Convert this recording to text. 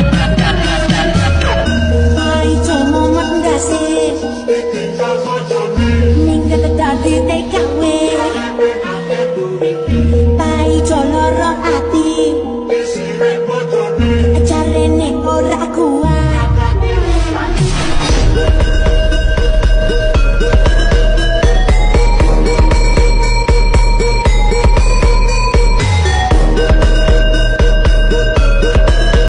Ay, cómo mandaste